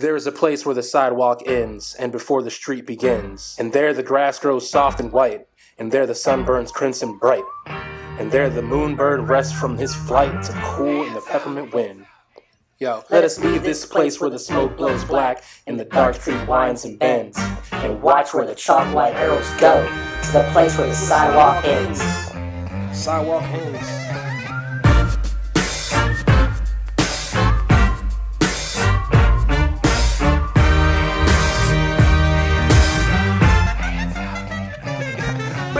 There is a place where the sidewalk ends and before the street begins. And there the grass grows soft and white, and there the sun burns crimson bright. And there the moonbird rests from his flight to cool in the peppermint wind. Yo, let us leave this place where the smoke blows black and the dark street winds and bends. And watch where the chalk white arrows go to the place where the sidewalk ends. Sidewalk ends.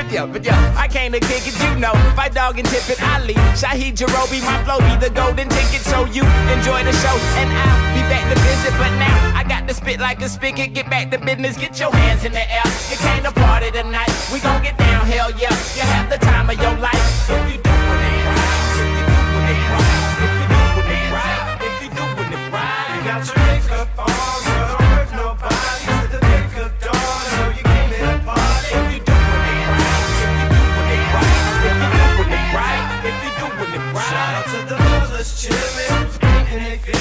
But yo, but yo, I came to kick it, you know. Fight dog and Tippet Ali. Shahid Jarobi, my flow be the golden ticket. So you enjoy the show, and I'll be back to visit. But now I got to spit like a spigot. Get back to business, get your hands in the air. You came to party tonight. We gon' get down, hell yeah. You have the time of your life. If you doing it right, if you doing it right, if you doing it right, if you doing it right. You got your makeup on, Shout out to the brothers chillin', and they